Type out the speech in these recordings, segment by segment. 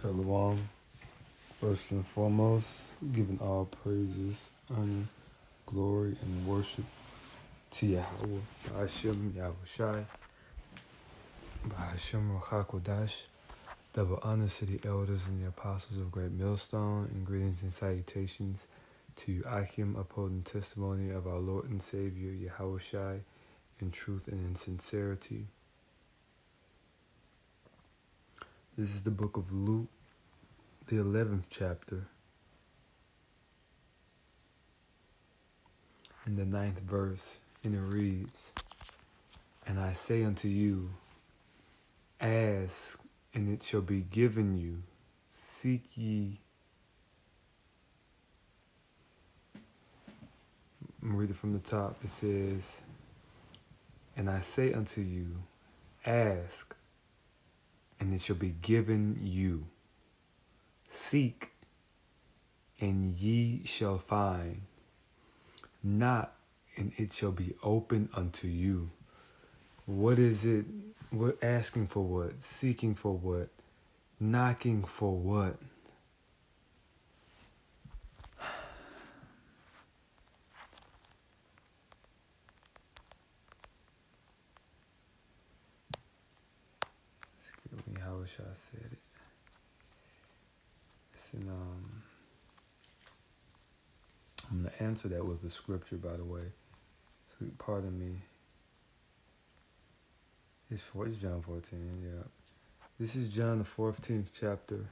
Shalom. First and foremost, giving all praises, honor, glory, and worship to Yahweh, Ba'ashem Yahushai, Ba'ashem Rachakodash. Double honors to the elders and the apostles of Great Millstone, and greetings and salutations to Achim, upholding testimony of our Lord and Savior Yahweh Yahushai in truth and in sincerity. This is the book of Luke, the 11th chapter, in the ninth verse, and it reads, And I say unto you, Ask, and it shall be given you. Seek ye. I'm reading from the top. It says, And I say unto you, Ask, and it shall be given you. Seek, and ye shall find. Knock, and it shall be open unto you. What is it? What asking for what? Seeking for what? Knocking for what? Excuse me, how I said it. It's um, I'm gonna answer that with a scripture, by the way. So pardon me. It's for it's John 14, yeah. This is John the 14th chapter.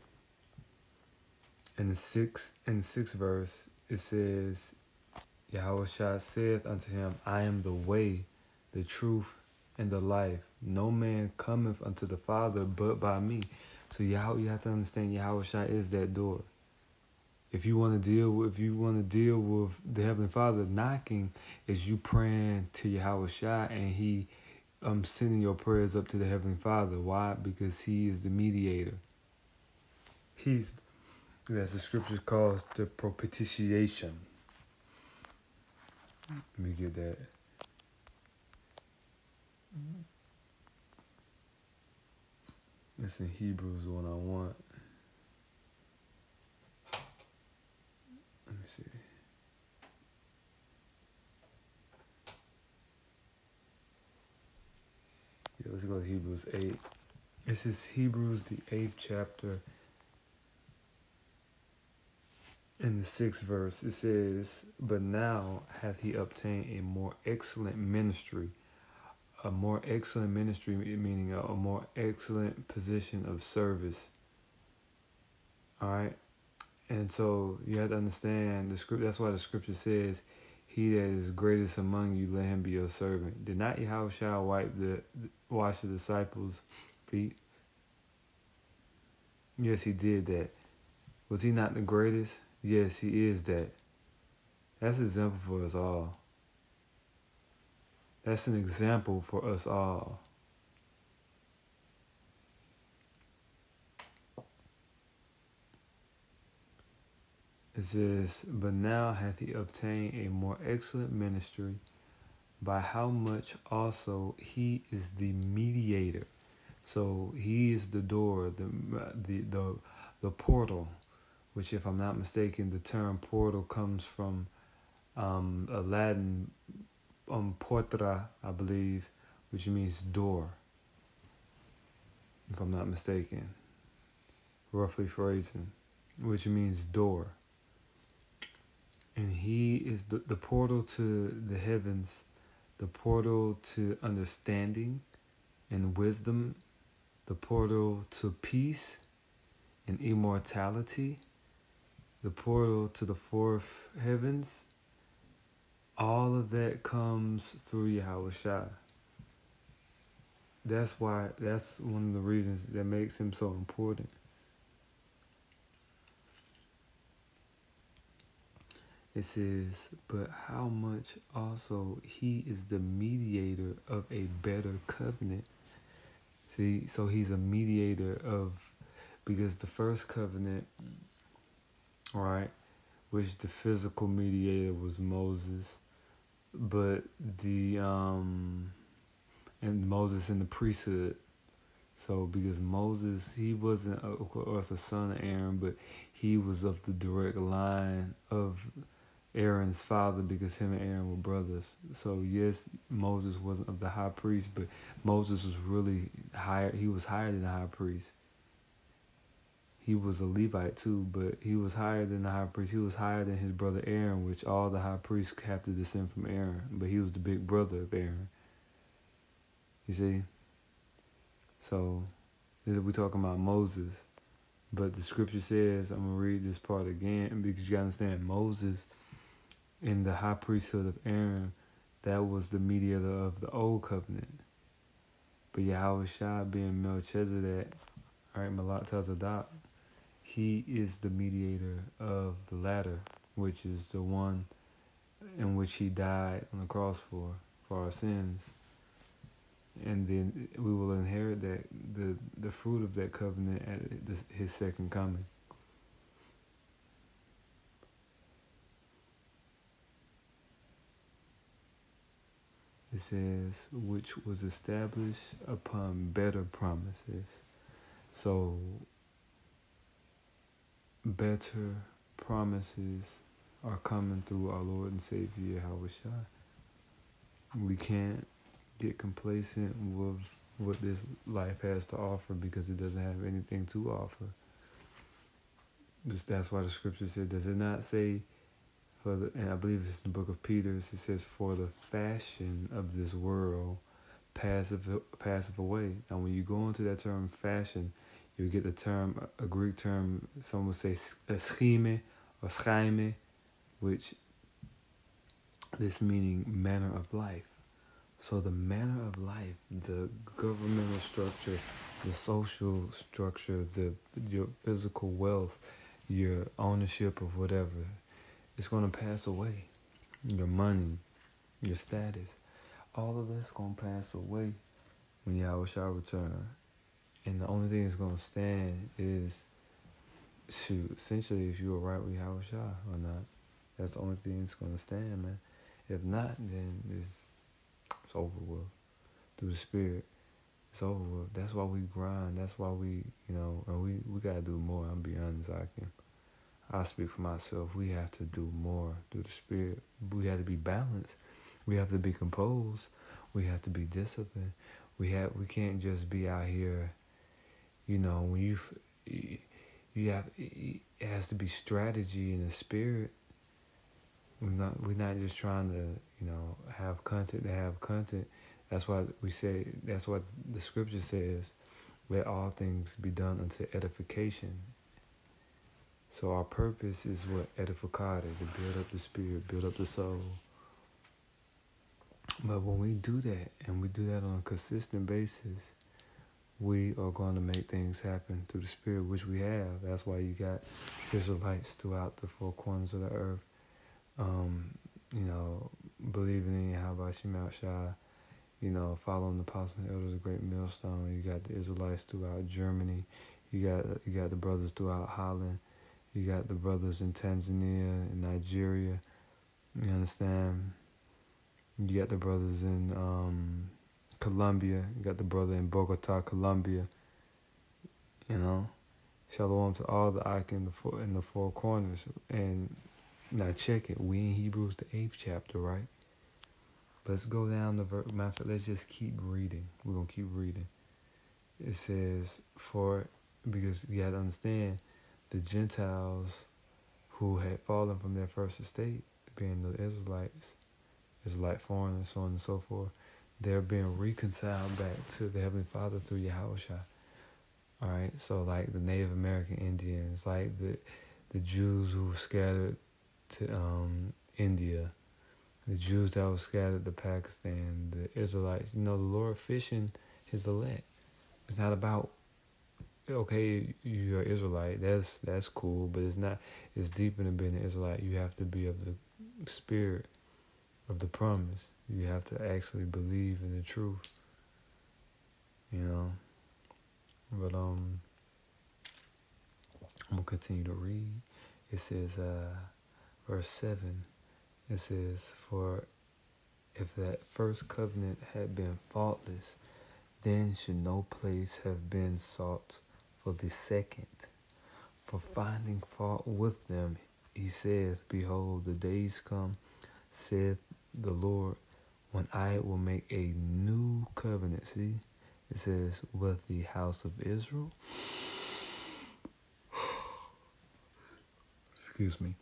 In the sixth in the sixth verse, it says, Yahweh saith unto him, I am the way, the truth, and the life. No man cometh unto the Father but by me. So Yahweh, you have to understand Yahweh Shah is that door. If you want to deal with, if you want to deal with the Heavenly Father, knocking is you praying to Yahweh Shai and He um sending your prayers up to the Heavenly Father. Why? Because He is the mediator. He's as the scripture calls the propitiation. Let me get that. It's in Hebrews one I want. Let me see. Yeah, let's go to Hebrews 8. This is Hebrews, the eighth chapter. In the sixth verse, it says, But now hath he obtained a more excellent ministry. A more excellent ministry, meaning a, a more excellent position of service. All right. And so you have to understand the script. That's why the scripture says, "He that is greatest among you, let him be your servant." Did not Yahushua wipe the wash the disciples' feet? Yes, he did that. Was he not the greatest? Yes, he is that. That's an example for us all. That's an example for us all. It says, But now hath he obtained a more excellent ministry, by how much also he is the mediator. So he is the door, the the the, the portal, which, if I'm not mistaken, the term portal comes from um, a Latin um, porta, I believe, which means door. If I'm not mistaken, roughly phrasing, which means door and he is the, the portal to the heavens, the portal to understanding and wisdom, the portal to peace and immortality, the portal to the fourth heavens. All of that comes through Yahweh Shai. That's why, that's one of the reasons that makes him so important. It says, but how much also he is the mediator of a better covenant. See, so he's a mediator of, because the first covenant, right, which the physical mediator was Moses, but the, um, and Moses in the priesthood, So because Moses, he wasn't of course a son of Aaron, but he was of the direct line of Aaron's father because him and Aaron were brothers. So yes, Moses wasn't of the high priest, but Moses was really higher. He was higher than the high priest. He was a Levite too, but he was higher than the high priest. He was higher than his brother Aaron, which all the high priests have to descend from Aaron. But he was the big brother of Aaron. You see? So we're talking about Moses. But the scripture says, I'm going to read this part again because you got to understand Moses in the high priesthood of Aaron, that was the mediator of the old covenant. But Yahweh Shai being Melchizedek, right, Malak he is the mediator of the latter, which is the one in which he died on the cross for, for our sins. And then we will inherit that the the fruit of that covenant at his second coming. It says, which was established upon better promises. So, better promises are coming through our Lord and Savior, Yahushua. We can't get complacent with what this life has to offer because it doesn't have anything to offer. Just that's why the scripture said, does it not say for the, and I believe it's in the book of Peter. It says, "For the fashion of this world passive passive away." Now, when you go into that term fashion, you get the term a Greek term. Some would say uh, scheme or schime, which this meaning manner of life. So the manner of life, the governmental structure, the social structure, the your physical wealth, your ownership of whatever it's going to pass away. Your money, your status, all of that's to pass away when Yahweh shall return. And the only thing that's going to stand is, shoot, essentially, if you were right with Yahweh Shah or not. That's the only thing that's going to stand, man. If not, then it's, it's over with. Through the Spirit, it's over with. That's why we grind. That's why we, you know, and we, we got to do more. I'm be honest, I can. I speak for myself. We have to do more through the Spirit. We have to be balanced. We have to be composed. We have to be disciplined. We have. We can't just be out here. You know, when you you have it has to be strategy and the spirit. We're not we're not just trying to you know have content to have content. That's why we say that's what the scripture says. Let all things be done unto edification. So our purpose is what edificare, to build up the spirit, build up the soul. But when we do that, and we do that on a consistent basis, we are going to make things happen through the spirit, which we have. That's why you got Israelites throughout the four corners of the earth. Um, you know, believing in Yahweh Shah, you know, following the apostles and elders, a great millstone. You got the Israelites throughout Germany. You got you got the brothers throughout Holland. You got the brothers in Tanzania and Nigeria. You understand? You got the brothers in um, Colombia. You got the brother in Bogota, Colombia. You know, shalom to all the Ak in the four in the four corners. And now check it. We in Hebrews the eighth chapter, right? Let's go down the verse. Let's just keep reading. We're gonna keep reading. It says, "For because you got to understand." the Gentiles who had fallen from their first estate, being the Israelites, Israelite foreigners, so on and so forth, they're being reconciled back to the Heavenly Father through Yahushua. All right, so like the Native American Indians, like the the Jews who were scattered to um, India, the Jews that were scattered to Pakistan, the Israelites. You know, the Lord fishing His elect. It's not about okay, you're Israelite. That's that's cool, but it's not. It's deeper than being an Israelite. You have to be of the spirit of the promise. You have to actually believe in the truth. You know. But um, I'm gonna continue to read. It says, uh, verse seven. It says, "For if that first covenant had been faultless." Then should no place have been sought for the second. For finding fault with them, he saith, Behold, the days come, saith the Lord, when I will make a new covenant. See, it says, with the house of Israel. Excuse me.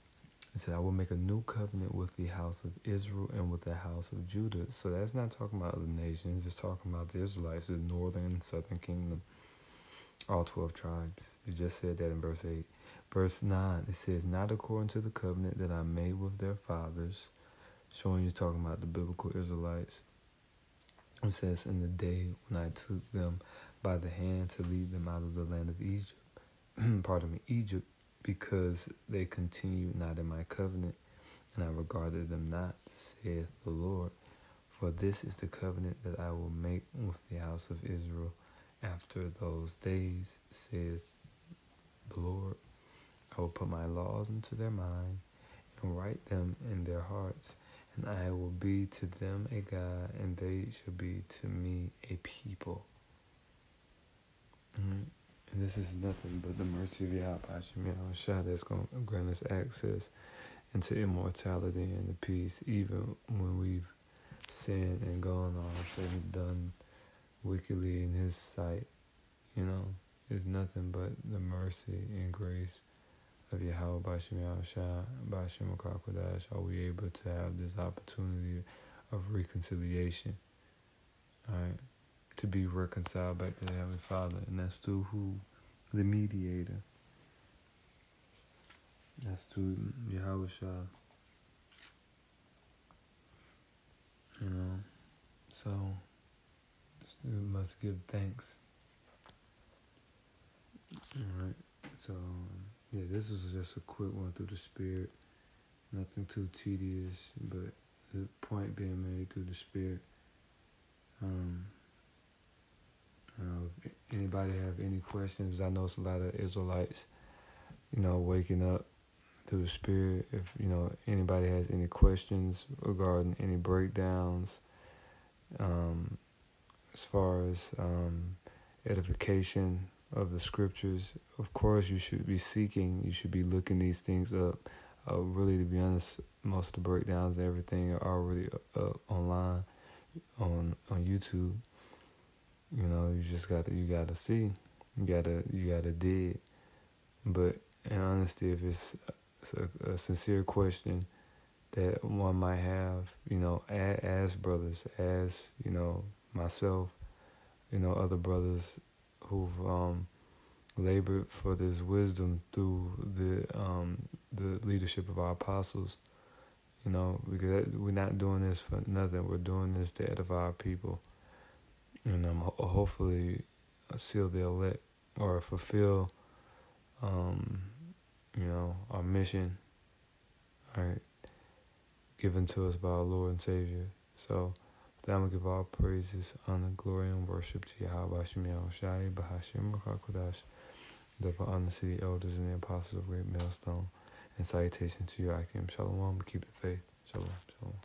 It said, I will make a new covenant with the house of Israel and with the house of Judah. So that's not talking about other nations, it's talking about the Israelites, the northern and southern kingdom, all 12 tribes. It just said that in verse 8. Verse 9, it says, Not according to the covenant that I made with their fathers, showing you talking about the biblical Israelites. It says, In the day when I took them by the hand to lead them out of the land of Egypt, pardon me, Egypt, because they continued not in my covenant, and I regarded them not, saith the Lord. For this is the covenant that I will make with the house of Israel after those days, saith the Lord. I will put my laws into their mind and write them in their hearts, and I will be to them a God, and they shall be to me a people. Mm-hmm. And this is nothing but the mercy of Yahweh Shah that's going to grant us access into immortality and the peace, even when we've sinned and gone off and done wickedly in His sight. You know, it's nothing but the mercy and grace of Yahweh are we able to have this opportunity of reconciliation, alright, to be reconciled back to the Heavenly Father, and that's through who? The mediator. That's through Yahweh You know, so we must give thanks. Alright, so yeah, this was just a quick one through the spirit. Nothing too tedious, but the point being made through the spirit. Um, if anybody have any questions, I know it's a lot of Israelites, you know, waking up through the spirit. If you know anybody has any questions regarding any breakdowns, um, as far as um, edification of the scriptures. Of course, you should be seeking, you should be looking these things up. Uh, really, to be honest, most of the breakdowns and everything are already up online on on YouTube. You know, you just got to you got to see, you gotta you gotta dig. But in honesty, if it's a, a sincere question that one might have, you know, as brothers, as you know, myself, you know, other brothers who've um, labored for this wisdom through the um, the leadership of our apostles. You know, because we're not doing this for nothing. We're doing this to edify our people, and um, ho- hopefully seal the elect or fulfill, um, you know, our mission. Right, given to us by our Lord and Savior. So. Then I'm give all praises, honor, glory, and worship to Yahweh Hashem Yahushai, Bahashim Rakakodash, the honor to the elders and the apostles of Great Millstone, and salutation to you, Akim. Shalom, keep the faith. Shalom, shalom.